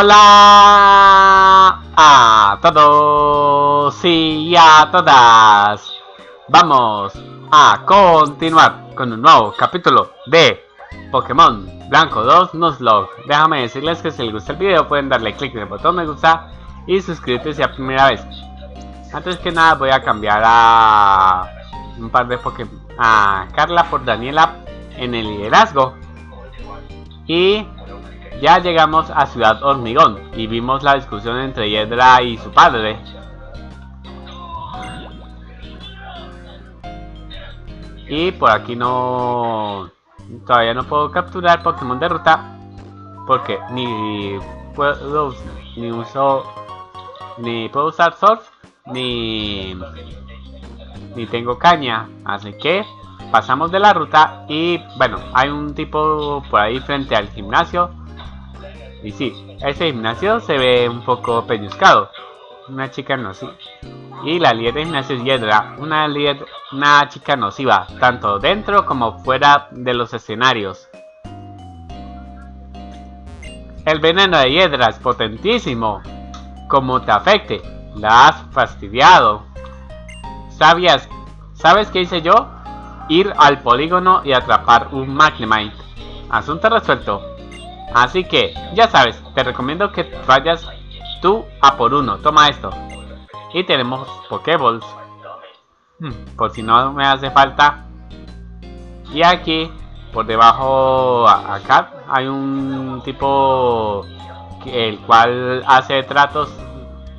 Hola a todos y a todas. Vamos a continuar con un nuevo capítulo de Pokémon Blanco 2 Nuzlocke. Déjame decirles que si les gusta el video pueden darle clic en el botón me gusta y suscribirse si es la primera vez. Antes que nada voy a cambiar a un par de Pokémon a Carla por Daniela en el liderazgo. Y ya llegamos a Ciudad Hormigón y vimos la discusión entre Yedra y su padre. Y por aquí no... Todavía no puedo capturar Pokémon de ruta porque ni puedo ni uso ni puedo usar surf ni ni tengo caña así que pasamos de la ruta y bueno hay un tipo por ahí frente al gimnasio y sí ese gimnasio se ve un poco peñuscado una chica nociva y la líder de gimnasio es Hiedra una líder una chica nociva tanto dentro como fuera de los escenarios el veneno de Hiedra es potentísimo como te afecte la has fastidiado ¿Sabías? ¿Sabes qué hice yo? Ir al polígono y atrapar un Magnemite. Asunto resuelto. Así que, ya sabes, te recomiendo que vayas tú a por uno. Toma esto. Y tenemos Pokéballs. Hmm, por si no me hace falta. Y aquí, por debajo, acá, hay un tipo el cual hace tratos,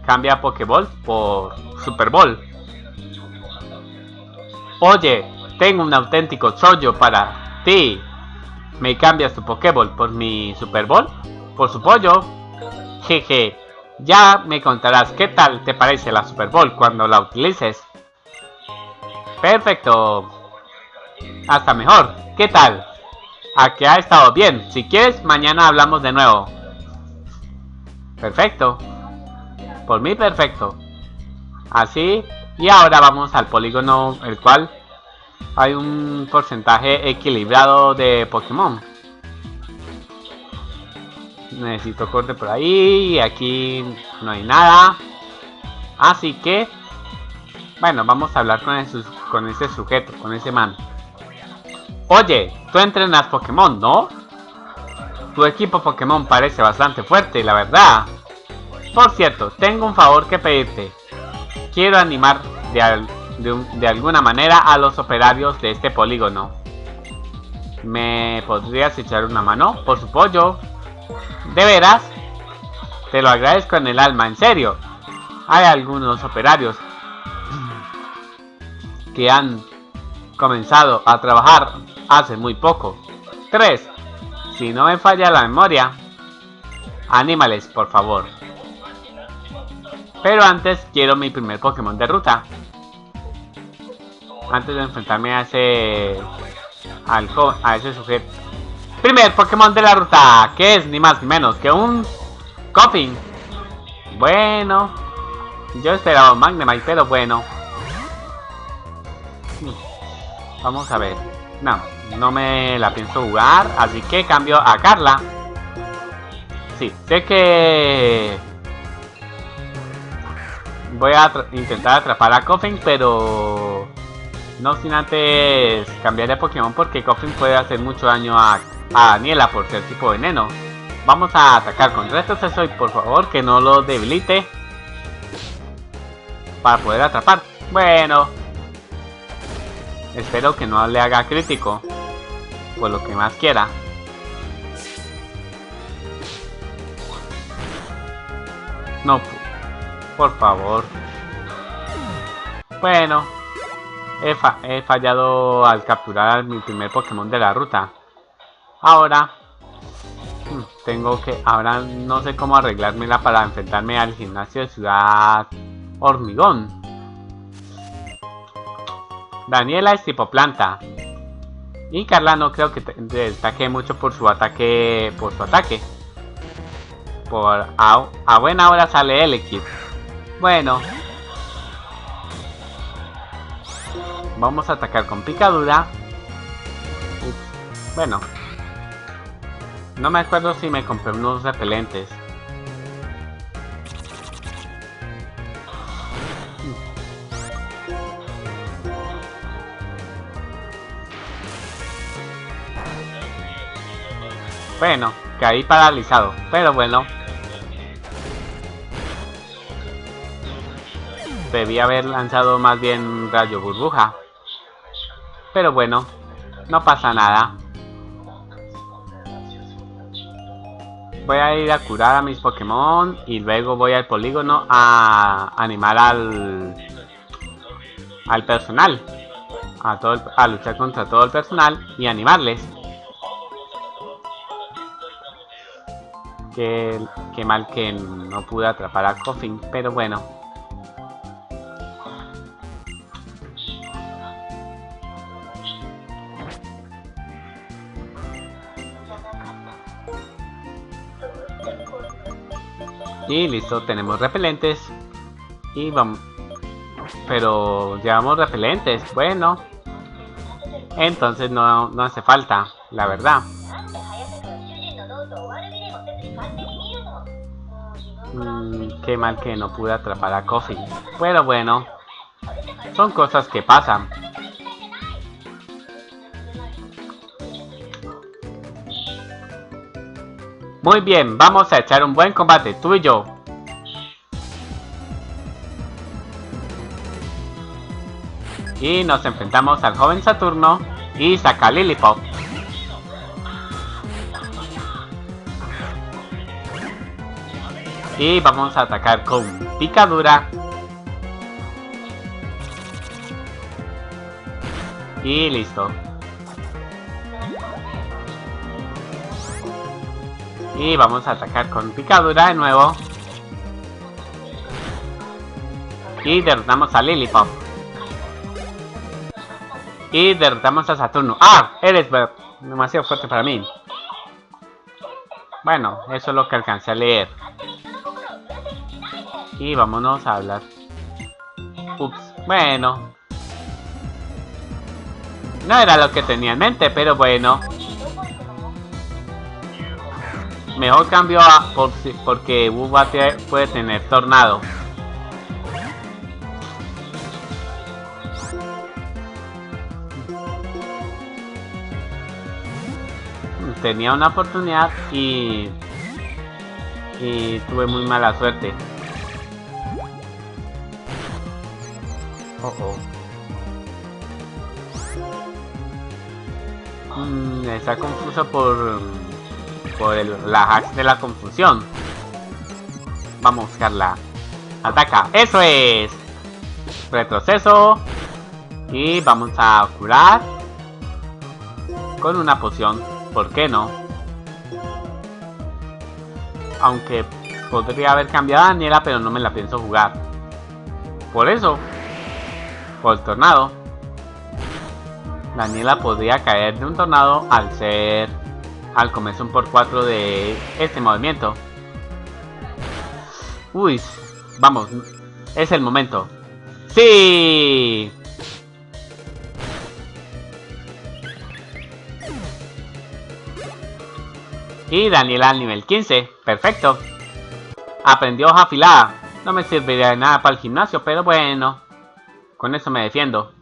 cambia Pokéball por Super Bowl. Oye, tengo un auténtico chollo para ti. ¿Me cambias tu Pokéball por mi Super Bowl? ¿Por su pollo? Jeje, ya me contarás qué tal te parece la Super Bowl cuando la utilices. Perfecto. Hasta mejor. ¿Qué tal? A que ha estado bien. Si quieres, mañana hablamos de nuevo. Perfecto. Por mí, perfecto. Así y ahora vamos al polígono el cual hay un porcentaje equilibrado de Pokémon. Necesito corte por ahí y aquí no hay nada. Así que, bueno, vamos a hablar con, ese sujeto, con ese man. Oye, tú entrenas Pokémon, ¿no? Tu equipo Pokémon parece bastante fuerte, la verdad. Por cierto, tengo un favor que pedirte quiero animar de, alguna manera a los operarios de este polígono. ¿Me podrías echar una mano? Por su pollo. ¿De veras? Te lo agradezco en el alma, en serio. Hay algunos operarios que han comenzado a trabajar hace muy poco. 3. Si no me falla la memoria, anímales, por favor. Pero antes quiero mi primer Pokémon de ruta. Antes de enfrentarme a ese... Al, a ese sujeto. Primer Pokémon de la ruta. Que es ni más ni menos que un... Coffin. Bueno. Yo esperaba un Magnemite, pero bueno. Vamos a ver. No, no me la pienso jugar. Así que cambio a Carla. Sí, sé que voy a intentar atrapar a Coffin, pero no sin antes cambiar de Pokémon porque Coffin puede hacer mucho daño a, Daniela por ser tipo veneno. Vamos a atacar con retroceso y por favor que no lo debilite para poder atrapar. Bueno, espero que no le haga crítico por lo que más quiera. No, por favor. Bueno. He, fallado al capturar mi primer Pokémon de la ruta. Ahora. Hmm, tengo que... Ahora no sé cómo arreglármela para enfrentarme al gimnasio de Ciudad Hormigón. Daniela es tipo planta. Y Carla no creo que destaque mucho por su ataque. Por su ataque. Por a, a buena hora sale el equipo. Bueno. Vamos a atacar con picadura. Bueno. No me acuerdo si me compré unos repelentes. Bueno, caí paralizado, pero bueno. Debí haber lanzado más bien rayo burbuja. Pero bueno, no pasa nada. Voy a ir a curar a mis Pokémon y luego voy al polígono a animar al, al personal. A, luchar contra todo el personal y animarles. Qué, qué mal que no pude atrapar a Coffin, pero bueno. Y listo, tenemos repelentes. Y vamos... Pero llevamos repelentes, bueno. Entonces no, no hace falta, la verdad. Mm, qué mal que no pude atrapar a Coffee. Pero bueno, son cosas que pasan. Muy bien, vamos a echar un buen combate, tú y yo. Y nos enfrentamos al joven Saturno y saca Lilipop. Y vamos a atacar con picadura. Y listo. Y vamos a atacar con picadura de nuevo. Y derrotamos a Lilipop. Y derrotamos a Saturno. ¡Ah! Eres demasiado fuerte para mí. Bueno, eso es lo que alcancé a leer. Y vámonos a hablar. Ups. Bueno. No era lo que tenía en mente, pero bueno. Mejor cambio a por, porque Wubate puede tener tornado. Tenía una oportunidad y... Y tuve muy mala suerte. Oh, oh. Mm, está confuso por por la hacks de la confusión. Vamos a buscarla. Ataca. ¡Eso es! Retroceso. Y vamos a curar. Con una poción. ¿Por qué no? Aunque podría haber cambiado a Daniela, pero no me la pienso jugar. Por eso. Por el tornado. Daniela podría caer de un tornado al ser al comienzo un por 4 de este movimiento. Uy, vamos, es el momento. ¡Sí! Y Daniela al nivel 15. Perfecto. Aprendió hoja afilada. No me serviría de nada para el gimnasio, pero bueno. Con eso me defiendo.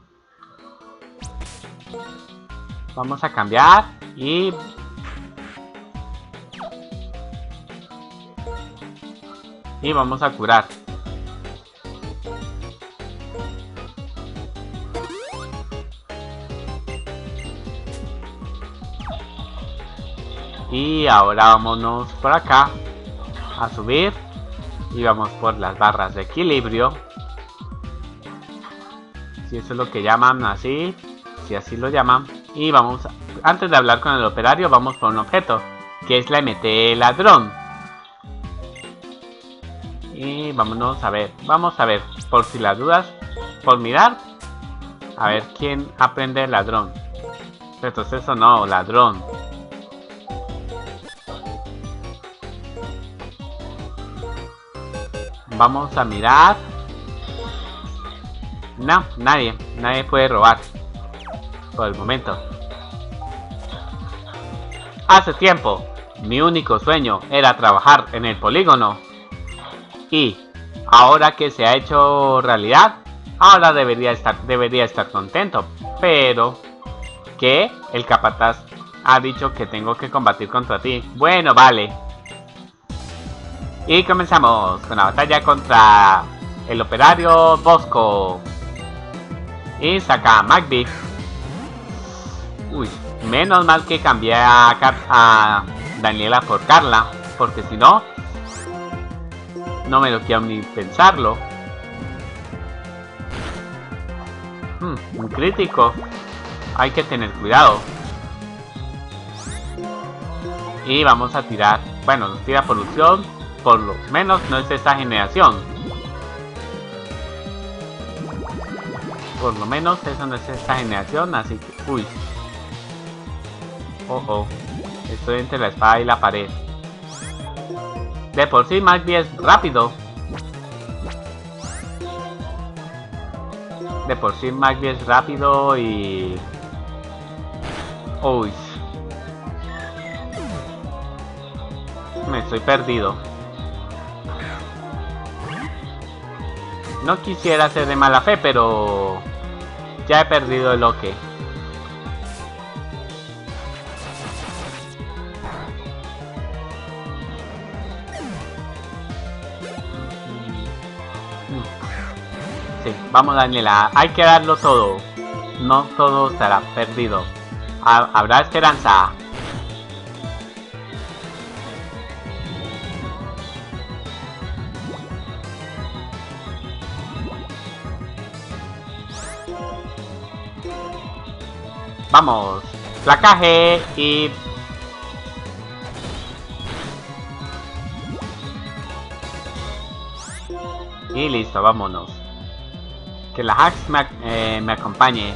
Vamos a cambiar. Y y vamos a curar. Y ahora vámonos por acá a subir y vamos por las barras de equilibrio. Si eso es lo que llaman así, si así lo llaman. Y vamos, antes de hablar con el operario, vamos por un objeto, que es la MT ladrón. Vámonos a ver, vamos a ver, por si las dudas, por mirar, a ver quién aprende ladrón. Retroceso no, ladrón. Vamos a mirar. No, nadie, nadie puede robar. Por el momento. Hace tiempo, mi único sueño era trabajar en el polígono y ahora que se ha hecho realidad, ahora debería estar, debería estar contento. Pero que el capataz ha dicho que tengo que combatir contra ti. Bueno, vale. Y comenzamos con la batalla contra el operario Bosco. Y saca a Magby. Uy, menos mal que cambié a, a Daniela por Carla. Porque si no, no me lo quiero ni pensarlo. Hmm, un crítico. Hay que tener cuidado. Y vamos a tirar. Bueno, tira polución. Por lo menos no es esta generación. Por lo menos eso no es esta generación. Así que... Uy. Oh, oh. Estoy entre la espada y la pared. De por sí Magby es rápido. De por sí Magby es rápido y... Uy. Me estoy perdido. No quisiera ser de mala fe, pero... Ya he perdido el que Vamos Daniela, hay que darlo todo. No todo estará perdido. Habrá esperanza. Vamos, placaje y... Y listo, vámonos. Que la Hax me, eh, me acompañe.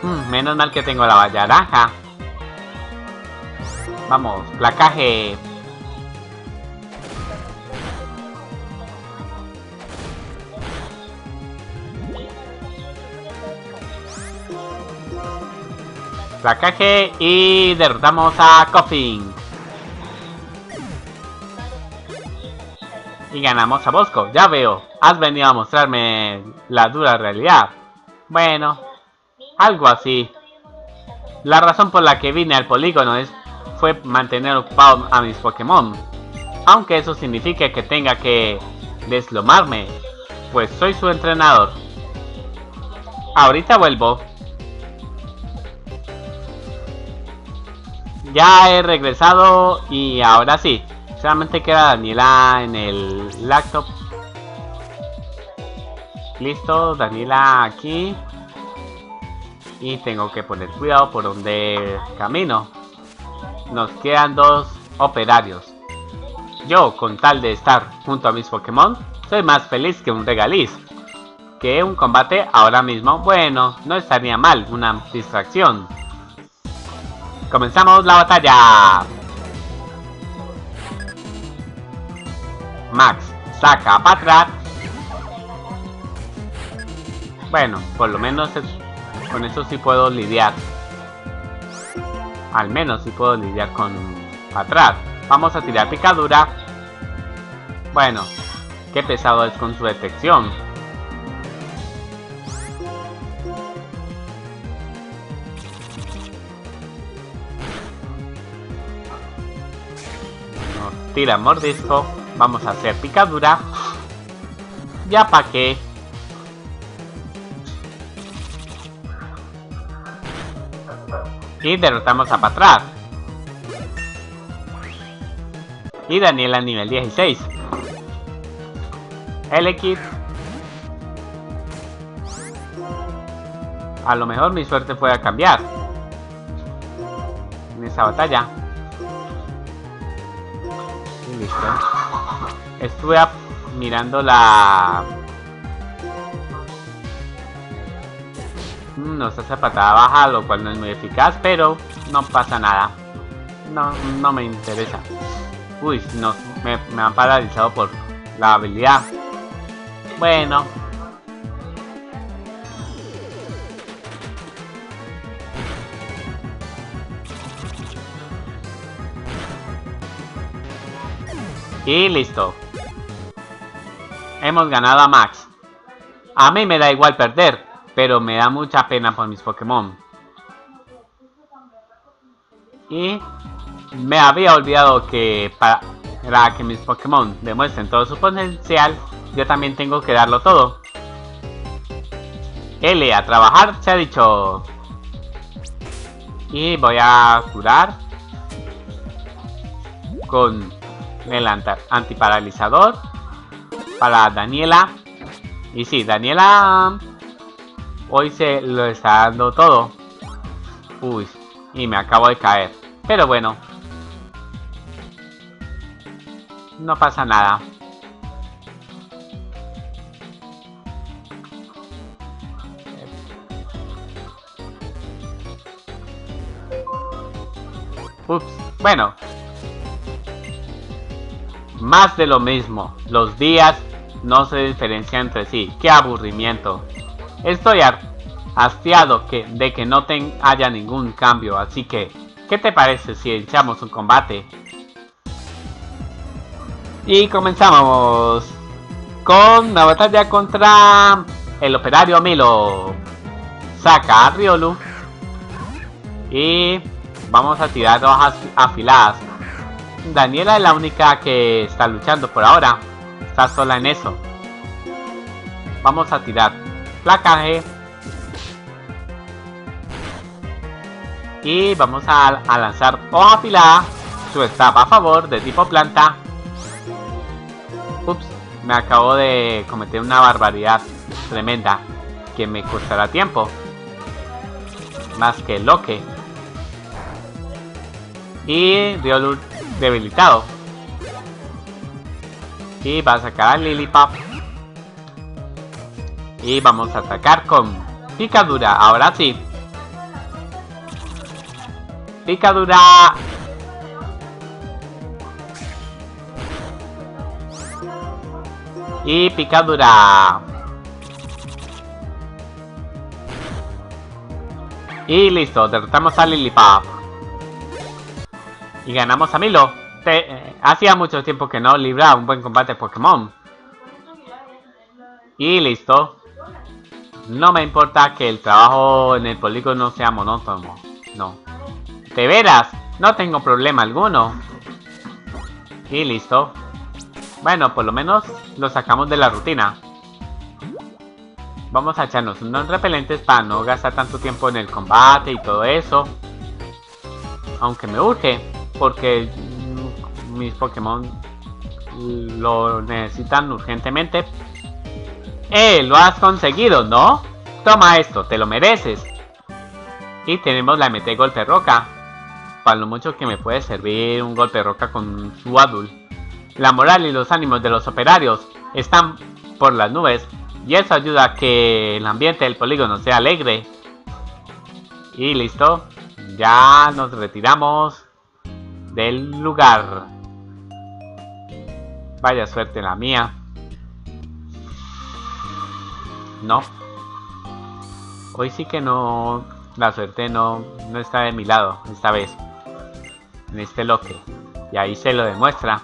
Hmm, menos mal que tengo la valla naranja. Vamos, placaje. Placaje y derrotamos a Coffin. Y ganamos a Bosco. Ya veo, has venido a mostrarme la dura realidad. Bueno, algo así. La razón por la que vine al polígono es, fue mantener ocupado a mis Pokémon. Aunque eso signifique que tenga que deslomarme, pues soy su entrenador. Ahorita vuelvo. Ya he regresado y ahora sí, Solamente queda Daniela en el laptop. Listo, Daniela aquí. Y tengo que poner cuidado por donde camino. Nos quedan dos operarios. Yo, con tal de estar junto a mis Pokémon, soy más feliz que un regaliz. Que un combate ahora mismo, bueno, no estaría mal, una distracción. Comenzamos la batalla. Max saca a Patrat. Bueno, por lo menos con eso sí puedo lidiar. Al menos sí puedo lidiar con Patrat. Vamos a tirar picadura. Bueno, qué pesado es con su detección. Tira mordisco. Vamos a hacer picadura. Ya pa' qué. Y derrotamos a Patrat. Y Daniela nivel 16. Elekid. A lo mejor mi suerte pueda cambiar. En esa batalla. Y listo. Estuve mirando la... Mm, nos hace patada baja, lo cual no es muy eficaz, pero no pasa nada. No, no me interesa. Uy, no, me, me han paralizado por la habilidad. Bueno. Y listo. Hemos ganado a Max. A mí me da igual perder. Pero me da mucha pena por mis Pokémon. Y me había olvidado que para, que mis Pokémon demuestren todo su potencial, yo también tengo que darlo todo. L, a trabajar, se ha dicho. Y voy a curar con el antiparalizador para Daniela. Y sí, Daniela hoy se lo está dando todo. Uy, y me acabo de caer. Pero bueno. No pasa nada. Ups, bueno. Más de lo mismo. Los días no se diferencian entre sí. ¡Qué aburrimiento! Estoy hastiado que, de que no haya ningún cambio, así que, ¿qué te parece si echamos un combate? Y comenzamos con la batalla contra el operario Milo. Saca a Riolu y Vamos a tirar hojas afiladas. Daniela es la única que está luchando por ahora. Está sola en eso. Vamos a tirar placaje. Y vamos a, lanzar hoja afilada. Su staff a favor de tipo planta. Ups, me acabo de cometer una barbaridad tremenda que me costará tiempo. Más que lo que. Y Riolu debilitado. Y va a sacar a Lilipop. Y vamos a atacar con picadura. Ahora sí. Picadura. Y picadura. Y listo, derrotamos a Lilipop y ganamos a Milo. Eh, hacía mucho tiempo que no libraba un buen combate Pokémon. Y listo. No me importa que el trabajo en el polígono sea monótono. No. ¿De veras? No tengo problema alguno. Y listo. Bueno, por lo menos lo sacamos de la rutina. Vamos a echarnos unos repelentes para no gastar tanto tiempo en el combate y todo eso. Aunque me urge porque mis Pokémon lo necesitan urgentemente. ¡Eh! Lo has conseguido, ¿no? Toma esto, te lo mereces. Y tenemos la MT Golpe Roca. Para lo mucho que me puede servir un Golpe Roca con su adult. La moral y los ánimos de los operarios están por las nubes. Y eso ayuda a que el ambiente del polígono sea alegre. Y listo. Ya nos retiramos del lugar. Vaya suerte la mía. No. Hoy sí que no... La suerte no, no está de mi lado esta vez. En este loque. Y ahí se lo demuestra.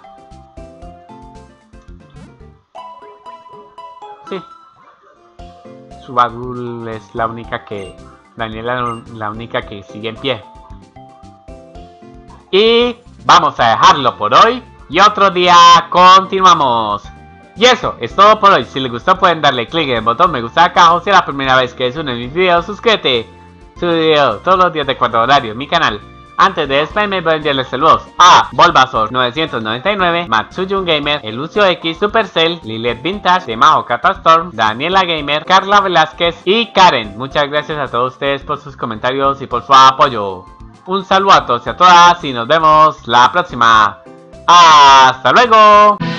Sí. Subadul es la única que... Daniela la única que sigue en pie. Y vamos a dejarlo por hoy. Y otro día continuamos. Y eso es todo por hoy. Si les gustó pueden darle click en el botón me gusta acá. O si es la primera vez que es uno de mis videos, suscríbete. Subo todos los días de 4 horario mi canal. Antes de despedirme voy a enviarles saludos a Bulbasaur 999, Matsuyun Gamer, Elucio X, Supercell, Lilith Vintage, Demajo Catastorm, Daniela Gamer, Carla Velázquez y Karen. Muchas gracias a todos ustedes por sus comentarios y por su apoyo. Un saludo a todos y a todas y nos vemos la próxima. ¡Hasta luego!